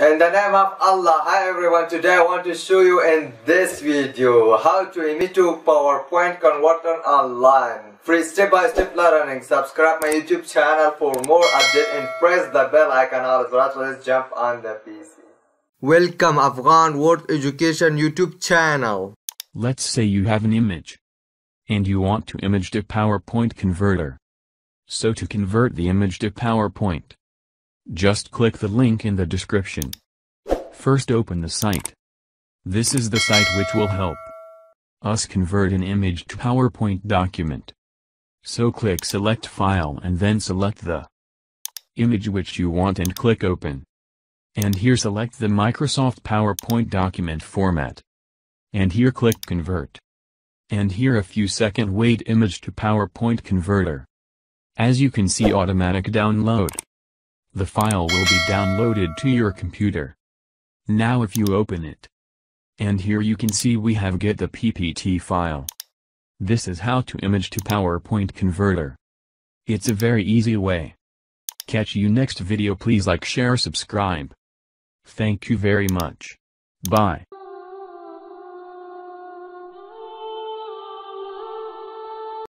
In the name of Allah, hi everyone, today I want to show you in this video how to image to PowerPoint converter online. Free step-by-step learning. Subscribe my YouTube channel for more updates and press the bell icon. So let's jump on the PC. Welcome Afghan World Education YouTube channel. Let's say you have an image. And you want to image to PowerPoint converter. So to convert the image to PowerPoint, just click the link in the description. First open the site. This is the site which will help us convert an image to PowerPoint document. So click select file and then select the image which you want and click open. And here select the Microsoft PowerPoint document format. And here click convert. And here a few second wait image to PowerPoint converter. As you can see automatic download. The file will be downloaded to your computer. Now if you open it. And here you can see we have get the PPT file. This is how to image to PowerPoint converter. It's a very easy way. Catch you next video please like share subscribe. Thank you very much. Bye.